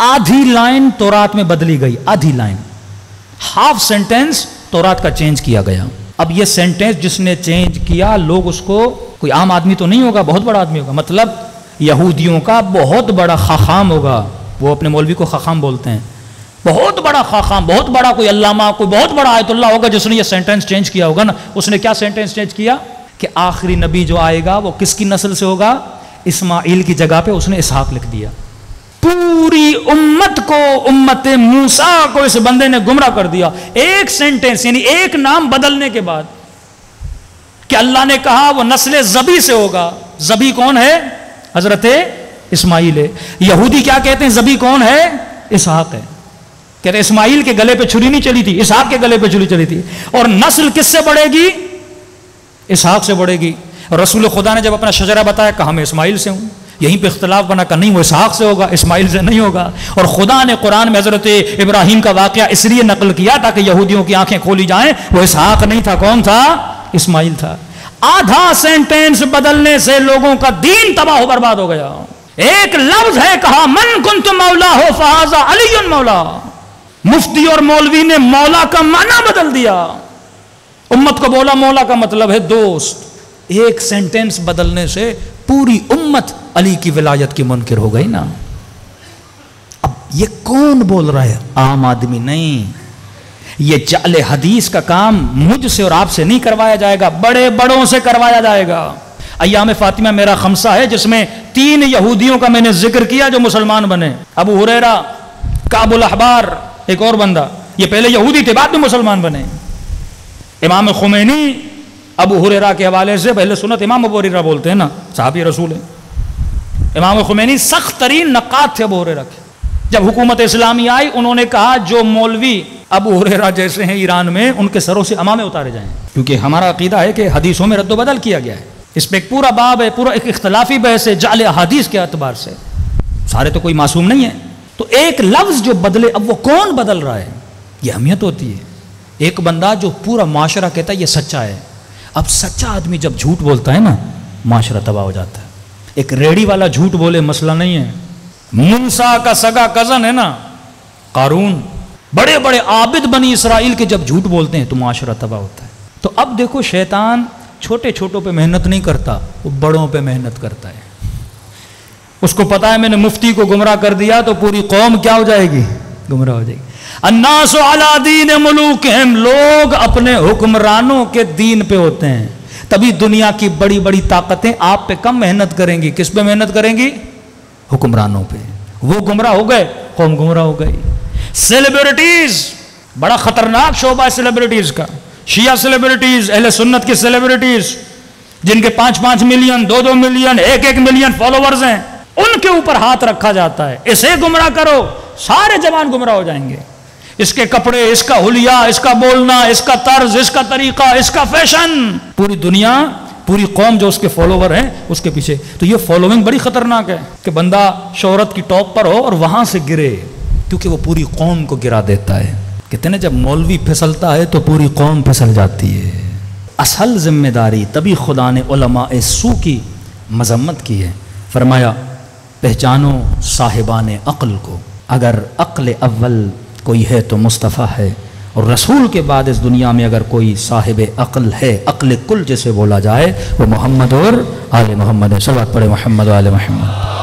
आधी लाइन तोरात में बदली गई, आधी लाइन। हाफ़ सेंटेंस तोरात का चेंज किया गया। अब ये सेंटेंस जिसने चेंज किया, लोग उसको, कोई आम आदमी तो नहीं होगा, बहुत बड़ा आदमी होगा। मतलब यहूदियों का बहुत बड़ा खाखाम होगा। वो अपने मौलवी को खाखाम बोलते हैं। बहुत बड़ा खाखाम, बहुत बड़ा कोई अल्लामा, कोई बहुत बड़ा आयतुल्ला होगा जिसने ये सेंटेंस चेंज किया होगा ना। उसने क्या सेंटेंस चेंज किया? कि आखिरी नबी जो आएगा, वो किसकी नस्ल से होगा? इस्माइल की जगह पे उसने इसहाक लिख दिया। पूरी उम्मत को, उम्मत मूसा को इस बंदे ने गुमराह कर दिया। एक सेंटेंस यानी एक नाम बदलने के बाद, कि अल्लाह ने कहा, वो नस्ल जबी से होगा। जबी कौन है? हज़रत इस्माइल है। यहूदी क्या कहते हैं? जबी कौन है? इसहाक है। कहते इस्माइल के गले पे छुरी नहीं चली थी, इसहाक के गले पे छुरी चली थी। और नस्ल किससे बढ़ेगी? इसहाक से बढ़ेगी। रसूल खुदा ने जब अपना शजरा बताया, कहा, मैं इस्माइल से हूँ। यहीं पे इख्तलाफ बना का नहीं, वो इसहाक से होगा, इस्माइल से नहीं होगा। और खुदा ने कुरान में हज़रत इब्राहिम का वाक़ इसलिए नकल किया ताकि यहूदियों की आँखें खोली जाएँ, वो इसहाक नहीं था। कौन था? इस्माइल था। आधा सेंटेंस बदलने से लोगों का दीन तबाह बर्बाद हो गया। एक लफ्ज है कहा, मन कुन तुम मौला हो, फहाजा अली मौला। मुफ्ती और मौलवी ने मौला का माना बदल दिया। उम्मत को बोला, मौला का मतलब है दोस्त। एक सेंटेंस बदलने से पूरी उम्मत अली की विलायत की मुनकर हो गई ना। अब ये कौन बोल रहा है? आम आदमी नहीं। ये जाले हदीस का काम मुझसे और आपसे नहीं करवाया जाएगा, बड़े बड़ों से करवाया जाएगा। अयाम फातिमा मेरा खमसा है, जिसमें तीन यहूदियों का मैंने ज़िक्र किया जो मुसलमान बने। अबू हुरेरा, काबुल अहबार, एक और बंदा। ये पहले यहूदी थे, बाद में मुसलमान बने। इमाम खुमैनी, अबू हुरेरा के हवाले से पहले सुनत इमाम अबू हुरेरा बोलते हैं ना, साहबी रसूल है। इमाम खुमैनी, सख्त तरीन नक़ात थे, अबू हुरेरा के जब हुकूमत इस्लामी आई, उन्होंने कहा, जो मौलवी अबू हुरेरा जैसे हैं ईरान में, उनके सरों से अमामे उतारे जाएँ। क्योंकि हमारा अकीदा है कि हदीसों में रद्दबदल किया गया है। इस पर एक पूरा बाब है, पूरा एक इख्तलाफी बहस है, जाल हदीस के अतबार से। सारे तो कोई मासूम नहीं है। तो एक लफ्ज जो बदले, अब वो कौन बदल रहा है? ये अहमियत होती है। एक बंदा जो पूरा माशरा कहता है, ये सच्चा है। अब सच्चा आदमी जब झूठ बोलता है ना, माशरा तबाह हो जाता है। एक रेडी वाला झूठ बोले, मसला नहीं है। मूसा का सगा कज़न है ना, कारून। बड़े बड़े आबिद बनी इसराइल के जब झूठ बोलते हैं तो माशरा तबाह होता है। तो अब देखो, शैतान छोटे छोटों पे मेहनत नहीं करता, वो बड़ों पे मेहनत करता है। उसको पता है, मैंने मुफ्ती को गुमराह कर दिया तो पूरी कौम क्या हो जाएगी? गुमराह हो जाएगी। अन्नासो अन्नास दीन मुलूक लोग अपने हुक्मरानों के दीन पे होते हैं। तभी दुनिया की बड़ी बड़ी ताकतें आप पे कम मेहनत करेंगी। किस पे मेहनत करेंगी? हुक्मरानों पे। वो गुमराह हो गए, कौम गुमराह हो गई। सेलिब्रिटीज बड़ा खतरनाक शोबा है सेलिब्रिटीज का। शिया सेलिब्रिटीज अहले सुन्नत की सेलिब्रिटीज जिनके पाँच पाँच मिलियन दो दो मिलियन एक एक मिलियन फॉलोवर्स हैं, उनके ऊपर हाथ रखा जाता है। इसे गुमराह करो, सारे जवान गुमराह हो जाएँगे। इसके कपड़े, इसका हुलिया, इसका बोलना, इसका तर्ज, इसका तरीका, इसका फ़ैशन। पूरी दुनिया, पूरी कौम जो उसके फॉलोवर हैं, उसके पीछे। तो ये फॉलोइंग बड़ी खतरनाक है कि बंदा शोहरत की टॉप पर हो और वहाँ से गिरे, क्योंकि वो पूरी कौम को गिरा देता है। कहते ना, जब मौलवी फिसलता है तो पूरी कौम फिसल जाती है। असल ज़िम्मेदारी तभी खुदा ने उलमा सू की मजम्मत की है। फरमाया, पहचानो साहिबान अक्ल को। अगर अक्ल अव्वल कोई है तो मुस्तफ़ा है। और रसूल के बाद इस दुनिया में अगर कोई साहिब अक्ल है, अक़ल कुल जैसे बोला जाए, वो मोहम्मद और आल मोहम्मद है। सब पढ़े मोहम्मद आल मोहम्मद।